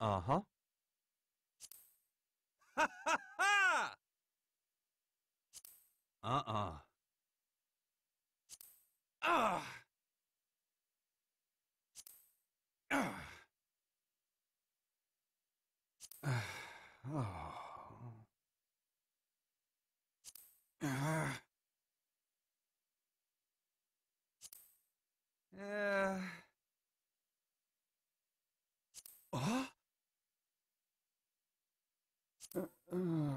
Uh-huh. Ha ha ha! Uh-uh. Ah! Ah! Oh. Ah. Uh. Ah? Uh, uh, uh, uh,